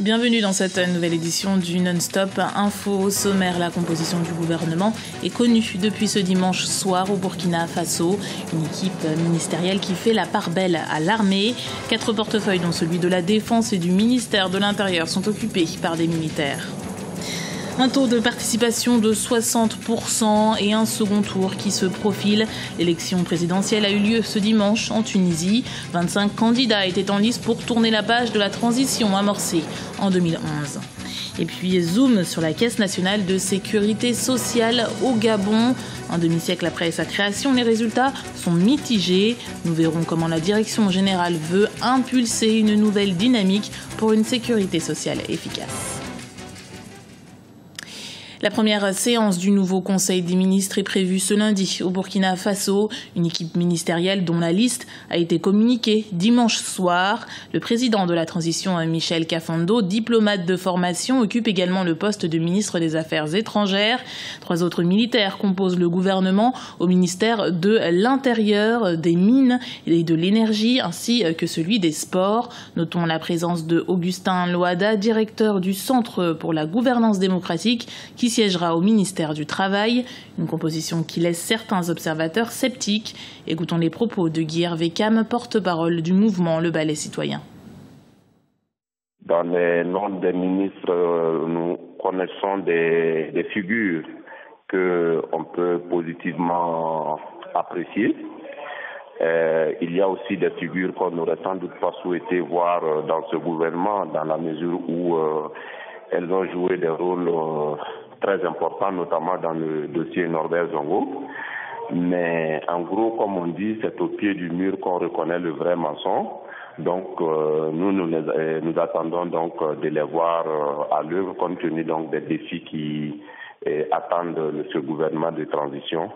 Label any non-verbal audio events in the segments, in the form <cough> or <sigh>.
Bienvenue dans cette nouvelle édition du Non-Stop Info sommaire. La composition du gouvernement est connue depuis ce dimanche soir au Burkina Faso. Une équipe ministérielle qui fait la part belle à l'armée. Quatre portefeuilles, dont celui de la Défense et du ministère de l'Intérieur, sont occupés par des militaires. Un taux de participation de 60% et un second tour qui se profile. L'élection présidentielle a eu lieu ce dimanche en Tunisie. 25 candidats étaient en lice pour tourner la page de la transition amorcée en 2011. Et puis zoom sur la Caisse nationale de sécurité sociale au Gabon. Un demi-siècle après sa création, les résultats sont mitigés. Nous verrons comment la direction générale veut impulser une nouvelle dynamique pour une sécurité sociale efficace. La première séance du nouveau Conseil des ministres est prévue ce lundi au Burkina Faso. Une équipe ministérielle dont la liste a été communiquée dimanche soir. Le président de la transition, Michel Cafando, diplomate de formation, occupe également le poste de ministre des Affaires étrangères. Trois autres militaires composent le gouvernement au ministère de l'Intérieur, des Mines et de l'Énergie, ainsi que celui des Sports. Notons la présence de Augustin Loada, directeur du Centre pour la gouvernance démocratique, siégera au ministère du Travail, une composition qui laisse certains observateurs sceptiques. Écoutons les propos de Guy Hervé porte-parole du mouvement Le Ballet Citoyen. Dans les noms des ministres, euh, nous connaissons des, des figures qu'on peut positivement apprécier. Euh, il y a aussi des figures qu'on n'aurait sans doute pas souhaité voir euh, dans ce gouvernement, dans la mesure où elles ont joué des rôles très important, notamment dans le dossier Norbert Zongo. Mais en gros, comme on dit, c'est au pied du mur qu'on reconnaît le vrai mensonge. Donc, euh, nous, nous, euh, nous, attendons donc euh, de les voir à l'œuvre compte tenu donc des défis qui attendent ce gouvernement de transition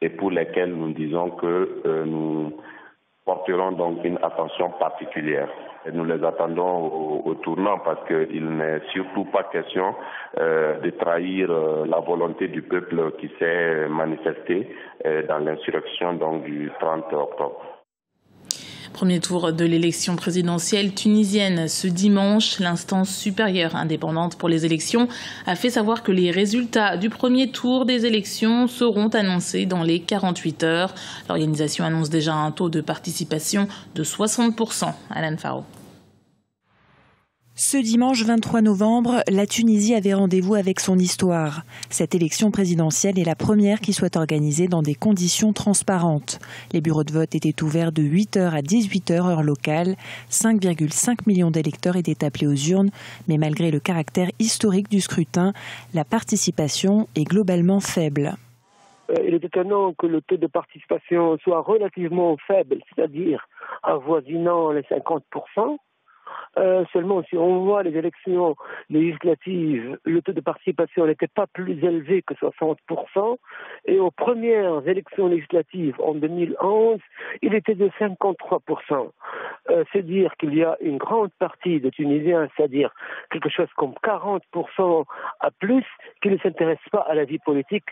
et pour lesquels nous disons que nous porterons donc une attention particulière. Et nous les attendons au, tournant parce qu'il n'est surtout pas question euh, de trahir euh, la volonté du peuple qui s'est manifesté euh, dans l'insurrection donc du 30 octobre. Premier tour de l'élection présidentielle tunisienne ce dimanche. L'instance supérieure indépendante pour les élections a fait savoir que les résultats du premier tour des élections seront annoncés dans les 48 heures. L'organisation annonce déjà un taux de participation de 60%. Alan Faro. Ce dimanche 23 novembre, la Tunisie avait rendez-vous avec son histoire. Cette élection présidentielle est la première qui soit organisée dans des conditions transparentes. Les bureaux de vote étaient ouverts de 8h à 18h heure locale. 5,5 millions d'électeurs étaient appelés aux urnes, mais malgré le caractère historique du scrutin, la participation est globalement faible. Euh, il est étonnant que le taux de participation soit relativement faible, c'est-à-dire avoisinant les 50%. Euh, seulement, si on voit les élections législatives, le taux de participation n'était pas plus élevé que 60%, et aux premières élections législatives en 2011, il était de 53%. Euh, c'est dire qu'il y a une grande partie de Tunisiens, c'est-à-dire quelque chose comme 40% à plus, qui ne s'intéressent pas à la vie politique.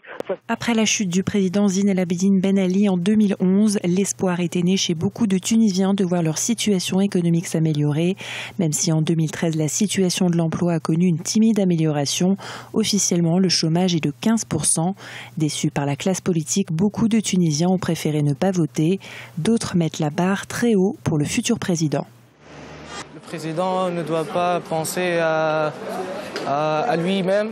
Après la chute du président Zine El Abidine Ben Ali en 2011, l'espoir était né chez beaucoup de Tunisiens de voir leur situation économique s'améliorer. Même si en 2013 la situation de l'emploi a connu une timide amélioration, officiellement le chômage est de 15%. Déçus par la classe politique, beaucoup de Tunisiens ont préféré ne pas voter. D'autres mettent la barre très haut pour le futur président. Le président ne doit pas penser à, lui-même,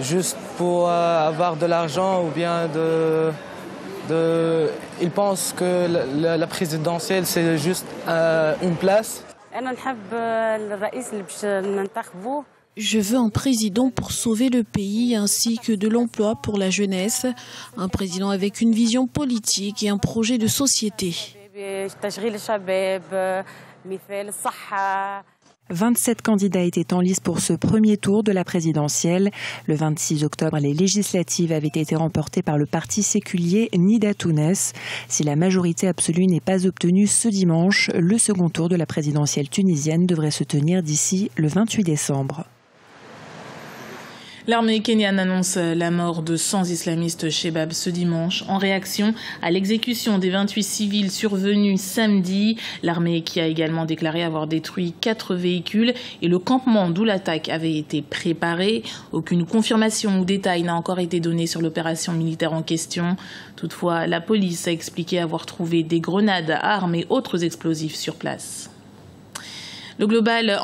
juste pour euh, avoir de l'argent ou bien de, il pense que la, présidentielle, c'est juste euh, une place. Je veux un président pour sauver le pays ainsi que de l'emploi pour la jeunesse, un président avec une vision politique et un projet de société. 27 candidats étaient en lice pour ce premier tour de la présidentielle. Le 26 octobre, les législatives avaient été remportées par le parti séculier Nida Tounes. Si la majorité absolue n'est pas obtenue ce dimanche, le second tour de la présidentielle tunisienne devrait se tenir d'ici le 28 décembre. L'armée kenyane annonce la mort de 100 islamistes Shebab ce dimanche en réaction à l'exécution des 28 civils survenus samedi. L'armée qui a également déclaré avoir détruit quatre véhicules et le campement d'où l'attaque avait été préparé. Aucune confirmation ou détail n'a encore été donné sur l'opération militaire en question. Toutefois, la police a expliqué avoir trouvé des grenades, armes et autres explosifs sur place. Le Global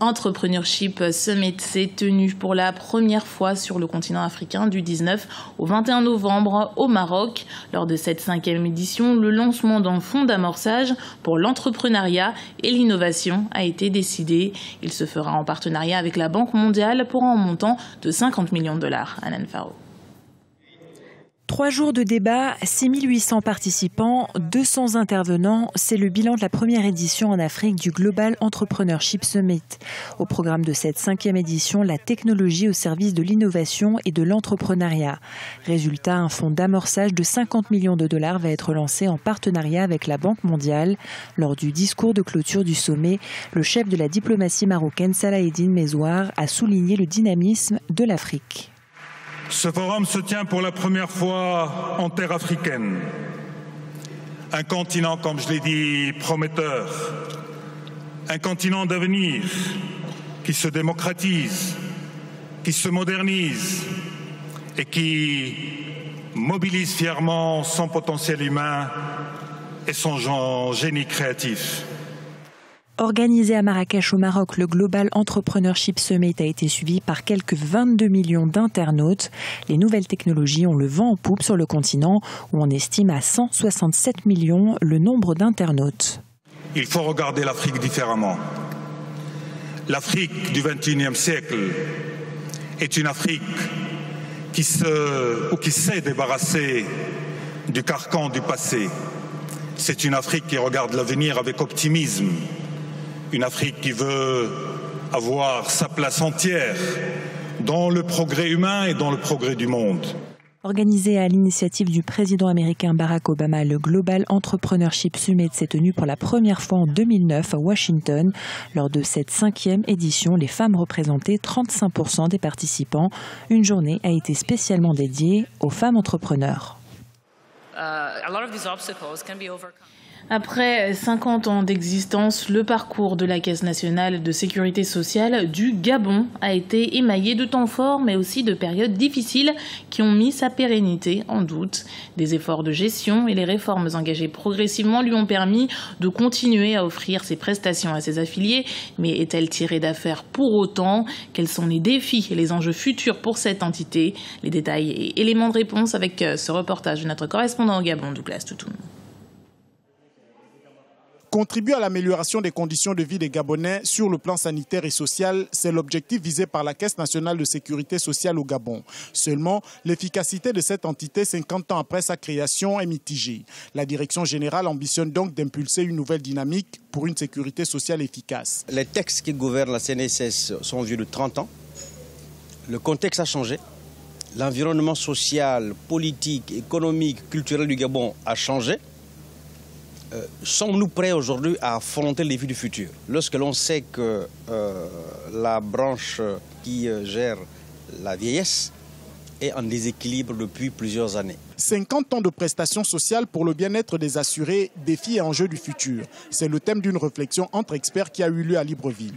Entrepreneurship Summit s'est tenu pour la première fois sur le continent africain du 19 au 21 novembre au Maroc. Lors de cette cinquième édition, le lancement d'un fonds d'amorçage pour l'entrepreneuriat et l'innovation a été décidé. Il se fera en partenariat avec la Banque mondiale pour un montant de 50 millions de dollars. Anan Faro. Trois jours de débat, 6800 participants, 200 intervenants, c'est le bilan de la première édition en Afrique du Global Entrepreneurship Summit. Au programme de cette cinquième édition, la technologie au service de l'innovation et de l'entrepreneuriat. Résultat, un fonds d'amorçage de 50 millions de dollars va être lancé en partenariat avec la Banque mondiale. Lors du discours de clôture du sommet, le chef de la diplomatie marocaine Salah Eddine Mezouar a souligné le dynamisme de l'Afrique. Ce forum se tient pour la première fois en terre africaine. Un continent, comme je l'ai dit, prometteur. Un continent d'avenir qui se démocratise, qui se modernise et qui mobilise fièrement son potentiel humain et son génie créatif. Organisé à Marrakech au Maroc, le Global Entrepreneurship Summit a été suivi par quelques 22 millions d'internautes. Les nouvelles technologies ont le vent en poupe sur le continent où on estime à 167 millions le nombre d'internautes. Il faut regarder l'Afrique différemment. L'Afrique du XXIe siècle est une Afrique qui, se, ou qui sait débarrasser du carcan du passé. C'est une Afrique qui regarde l'avenir avec optimisme une Afrique qui veut avoir sa place entière dans le progrès humain et dans le progrès du monde. Organisé à l'initiative du président américain Barack Obama, le Global Entrepreneurship Summit s'est tenu pour la première fois en 2009 à Washington. Lors de cette cinquième édition, les femmes représentaient 35% des participants. Une journée a été spécialement dédiée aux femmes entrepreneurs. Uh, après 50 ans d'existence, le parcours de la Caisse nationale de sécurité sociale du Gabon a été émaillé de temps forts, mais aussi de périodes difficiles qui ont mis sa pérennité en doute. Des efforts de gestion et les réformes engagées progressivement lui ont permis de continuer à offrir ses prestations à ses affiliés. Mais est-elle tirée d'affaire pour autant? Quels sont les défis et les enjeux futurs pour cette entité? Les détails et éléments de réponse avec euh, ce reportage de notre correspondant au Gabon, Douglas Toutoun. Contribuer à l'amélioration des conditions de vie des Gabonais sur le plan sanitaire et social, c'est l'objectif visé par la Caisse nationale de sécurité sociale au Gabon. Seulement, l'efficacité de cette entité 50 ans après sa création est mitigée. La direction générale ambitionne donc d'impulser une nouvelle dynamique pour une sécurité sociale efficace. Les textes qui gouvernent la CNSS sont vieux de 30 ans. Le contexte a changé. L'environnement social, politique, économique, culturel du Gabon a changé. Euh, sommes-nous prêts aujourd'hui à affronter les défis du futur? Lorsque l'on sait que euh, la branche qui euh, gère la vieillesse est en déséquilibre depuis plusieurs années. 50 ans de prestations sociales pour le bien-être des assurés, défis et enjeux du futur. C'est le thème d'une réflexion entre experts qui a eu lieu à Libreville.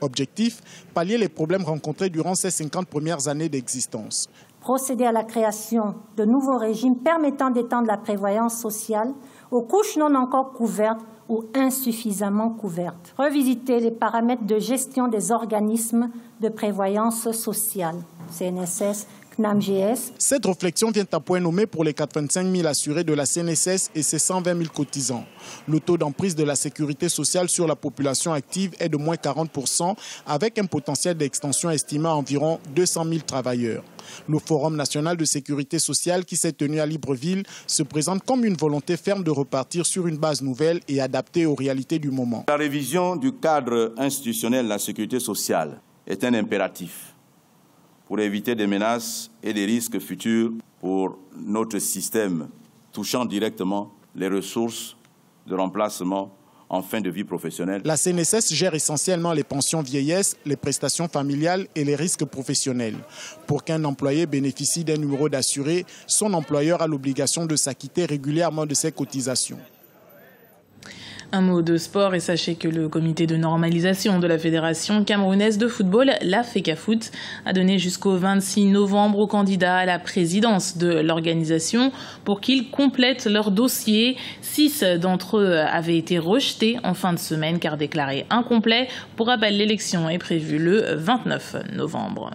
Objectif, pallier les problèmes rencontrés durant ces 50 premières années d'existence. Procéder à la création de nouveaux régimes permettant d'étendre la prévoyance sociale aux couches non encore couvertes ou insuffisamment couvertes. Revisiter les paramètres de gestion des organismes de prévoyance sociale, CNSS, Cette réflexion vient à point nommé pour les 85 000 assurés de la CNSS et ses 120 000 cotisants. Le taux d'emprise de la sécurité sociale sur la population active est de moins 40% avec un potentiel d'extension estimé à environ 200 000 travailleurs. Le Forum national de sécurité sociale qui s'est tenu à Libreville se présente comme une volonté ferme de repartir sur une base nouvelle et adaptée aux réalités du moment. La révision du cadre institutionnel de la sécurité sociale est un impératif pour éviter des menaces et des risques futurs pour notre système touchant directement les ressources de remplacement en fin de vie professionnelle. La CNSS gère essentiellement les pensions vieillesse, les prestations familiales et les risques professionnels. Pour qu'un employé bénéficie d'un numéro d'assuré, son employeur a l'obligation de s'acquitter régulièrement de ses cotisations. Un mot de sport et sachez que le comité de normalisation de la Fédération camerounaise de football, la FECAFOOT, a donné jusqu'au 26 novembre aux candidats à la présidence de l'organisation pour qu'ils complètent leur dossier. Six d'entre eux avaient été rejetés en fin de semaine car déclarés incomplets. Pour rappel, l'élection est prévue le 29 novembre.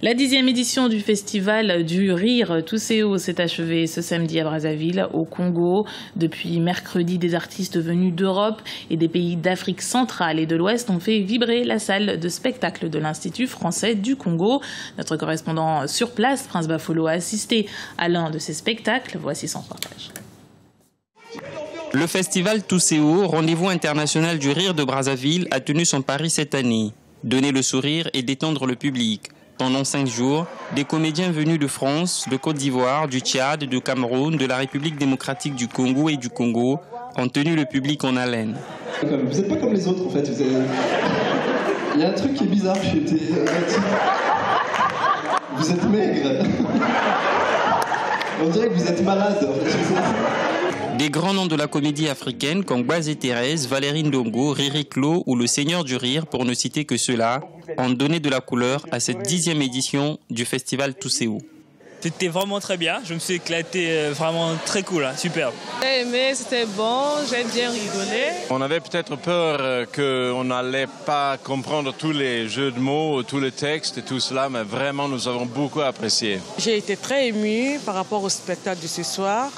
La dixième édition du festival du Rire Tousséo s'est achevée ce samedi à Brazzaville, au Congo. Depuis mercredi, des artistes venus d'Europe et des pays d'Afrique centrale et de l'Ouest ont fait vibrer la salle de spectacle de l'Institut français du Congo. Notre correspondant sur place, Prince Bafolo, a assisté à l'un de ces spectacles. Voici son partage. Le festival Tousséo, rendez-vous international du rire de Brazzaville, a tenu son pari cette année. Donner le sourire et détendre le public. Pendant cinq jours, des comédiens venus de France, de Côte d'Ivoire, du Tchad, du Cameroun, de la République démocratique du Congo et du Congo ont tenu le public en haleine. Vous n'êtes pas comme les autres en fait. Il y a un truc qui est bizarre chez Vous êtes maigre. On dirait que vous êtes malade. Des grands noms de la comédie africaine comme et Thérèse, Valérie Ndongo, Riri Clo ou Le Seigneur du Rire, pour ne citer que ceux-là, ont donné de la couleur à cette dixième édition du festival Tousséo. C'était vraiment très bien, je me suis éclaté euh, vraiment très cool, hein, superbe. J'ai aimé, c'était bon, j'ai bien rigolé. On avait peut-être peur euh, qu'on n'allait pas comprendre tous les jeux de mots, tous les textes et tout cela, mais vraiment nous avons beaucoup apprécié. J'ai été très ému par rapport au spectacle de ce soir.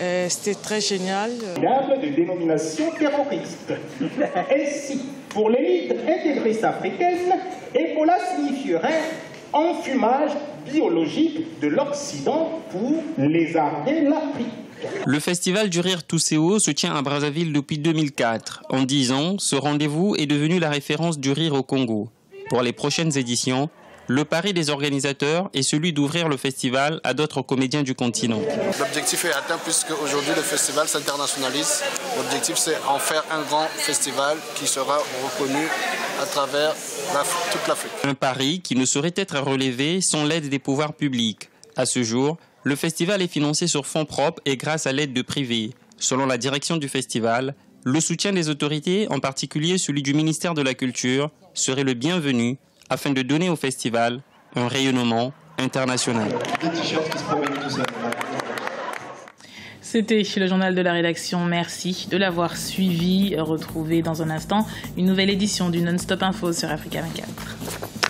Euh, c'était très génial. de dénomination terroriste. <laughs> Ainsi, pour l'élite intégriste africaine, Ebola signifierait enfumage biologique de l'Occident pour lézarder l'Afrique. Le festival du rire Tousséo se tient à Brazzaville depuis 2004. En 10 ans, ce rendez-vous est devenu la référence du rire au Congo. Pour les prochaines éditions, le pari des organisateurs est celui d'ouvrir le festival à d'autres comédiens du continent. L'objectif est atteint puisque aujourd'hui le festival s'internationalise. L'objectif c'est en faire un grand festival qui sera reconnu à travers toute l'Afrique. Un pari qui ne saurait être relevé sans l'aide des pouvoirs publics. À ce jour, le festival est financé sur fonds propres et grâce à l'aide de privés. Selon la direction du festival, le soutien des autorités, en particulier celui du ministère de la Culture, serait le bienvenu afin de donner au festival un rayonnement international. C'était le journal de la rédaction. Merci de l'avoir suivi. Retrouvez dans un instant une nouvelle édition du Non-Stop Info sur Africa 24.